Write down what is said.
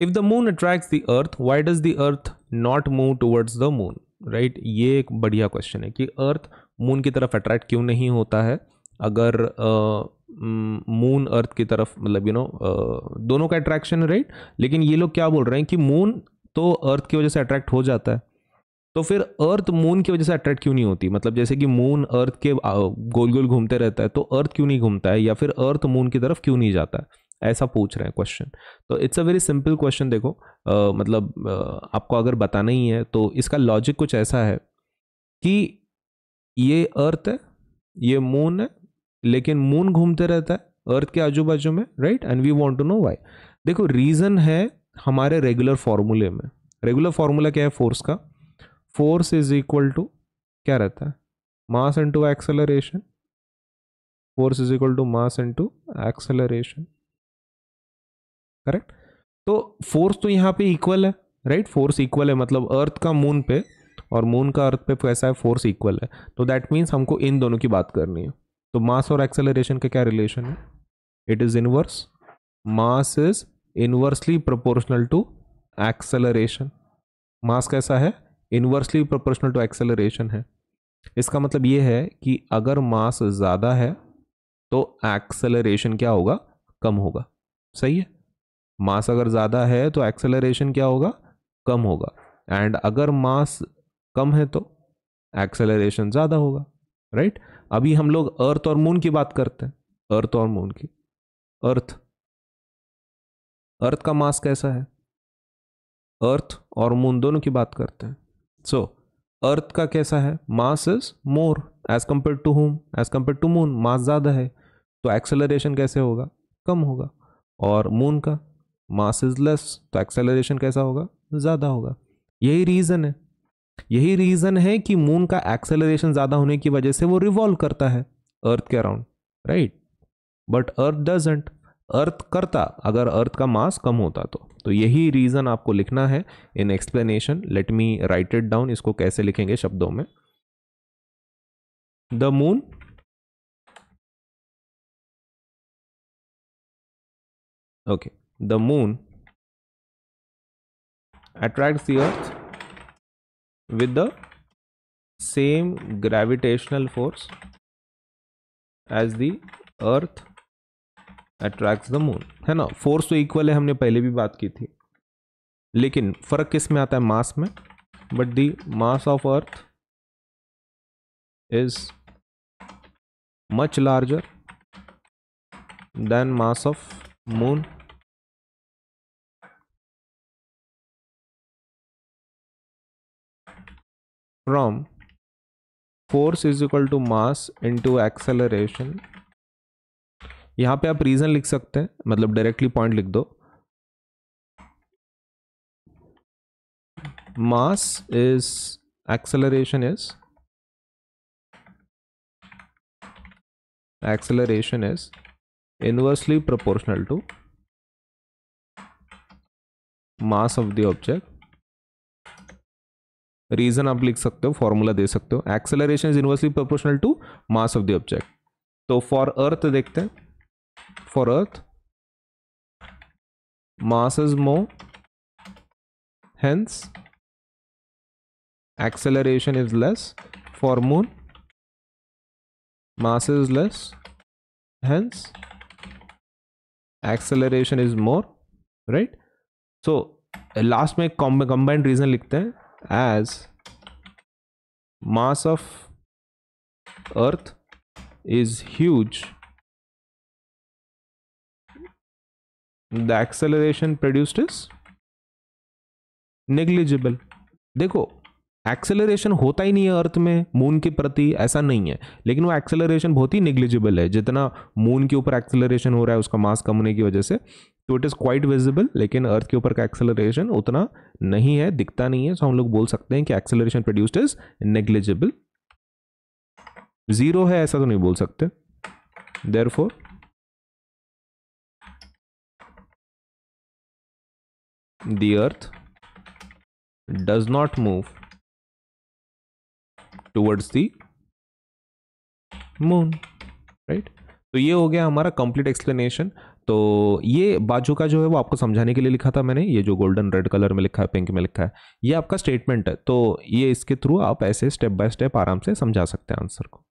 If the moon attracts the earth why does the earth not move towards the moon right ये एक बढ़िया question है कि earth moon की तरफ़ अट्रैक्ट क्यों नहीं होता है? अगर मून uh, अर्थ की तरफ़ मतलब यू नो दोनों का अट्रैक्शन है राइट लेकिन ये लोग क्या बोल रहे हैं कि मून तो अर्थ की वजह से अट्रैक्ट हो जाता है। तो फिर अर्थ मून की वजह से अट्रैक्ट क्यों नहीं होती? मतलब जैसे कि मून अर्थ के गोल गोल घूमते रहता है तो अर्थ क्यों नहीं घूमता है? या फिर अर्थ मून की तरफ़ क्यों नहीं जाता है? ऐसा पूछ रहे हैं क्वेश्चन तो it's a very simple question देखो आ, मतलब आ, आपको अगर बताना ही है तो इसका लॉजिक कुछ ऐसा है कि ये अर्थ है ये मून है लेकिन मून घूमते रहता है अर्थ के आजू बाजू में right and we want to know why देखो रीजन है हमारे रेगुलर फॉर्मूले में. रेगुलर फॉर्मूला क्या है फोर्स का? फोर्स इज़ इक्वल टू क्या रहता है? Mass into acceleration force is equal to mass into acceleration correct? तो फोर्स तो यहाँ पे इक्वल है राइट फोर्स इक्वल है मतलब अर्थ का मून पे, और मून का अर्थ पे कैसा है फोर्स इक्वल है। तो दैट मीन्स हमको इन दोनों की बात करनी है। तो मास और एक्सेलरेशन का क्या रिलेशन है? It is inverse mass is inversely proportional to acceleration mass कैसा है? इनवर्सली प्रोपोर्शनल टू एक्सेलरेशन है। इसका मतलब ये है कि अगर मास ज़्यादा है तो एक्सेलरेशन क्या होगा? कम होगा। सही है? मास अगर ज़्यादा है तो एक्सेलरेशन क्या होगा? कम होगा। एंड अगर मास कम है तो एक्सेलरेशन ज़्यादा होगा राइट अभी हम लोग अर्थ और मून की बात करते हैं। अर्थ और मून की। अर्थ अर्थ का मास कैसा है? अर्थ और मून दोनों की बात करते हैं। सो so, अर्थ का कैसा है? Mass is more as compare to home as compare to moon mass ज़्यादा है। तो एक्सेलरेशन कैसे होगा? कम होगा। और मून का? मास इज़ लेस तो एक्सेलरेशन कैसा होगा? ज़्यादा होगा। यही रीज़न है। यही रीज़न है कि मून का एक्सेलरेशन ज़्यादा होने की वजह से वो रिवॉल्व करता है अर्थ के around right but earth doesn't earth करता, अगर अर्थ का मास कम होता तो। तो यही रीज़न आपको लिखना है in explanation let me write it down इसको कैसे लिखेंगे शब्दों में। The moon okay the moon attracts the earth with the same gravitational force as the earth attracts the moon है ना? फोर्स तो इक्वल है, हमने पहले भी बात की थी। लेकिन फ़र्क किसमें आता है? मास में। But the mass of earth is much larger than mass of moon from force is equal to mass into acceleration यहाँ पे आप रीजन लिख सकते हैं मतलब डायरेक्टली पॉइंट लिख दो। Mass is acceleration is acceleration is inversely proportional to mass of the object reason आप लिख सकते हो फॉर्मूला दे सकते हो। Acceleration is inversely proportional to mass of the object तो फॉर अर्थ देखते हैं। For earth mass is more hence acceleration is less for moon mass is less hence acceleration is more right so last में combined reason लिखते हैं। As mass of earth is huge. The acceleration produced is negligible देखो acceleration होता ही नहीं है अर्थ में moon के प्रति ऐसा नहीं है। लेकिन वो एक्सेलरेशन बहुत ही नेग्लिजिबल है। जितना मून के ऊपर एक्सेलरेशन हो रहा है, उसका मास कम होने की वजह से तो इट इज़ क्वाइट विजिबल लेकिन अर्थ के ऊपर का एक्सेलरेशन उतना नहीं है, दिखता नहीं है। सो हम लोग बोल सकते हैं कि acceleration produced is negligible zero है, ऐसा तो नहीं बोल सकते। Therefore the earth does not move towards the moon right तो ये हो गया हमारा कंप्लीट एक्सप्लेनेशन तो ये बाजू का जो है वो आपको समझाने के लिए लिखा था मैंने. ये जो गोल्डन रेड कलर में लिखा है पिंक में लिखा है, ये आपका स्टेटमेंट है. तो ये इसके थ्रू आप ऐसे स्टेप बाय स्टेप आराम से समझा सकते हैं आंसर को.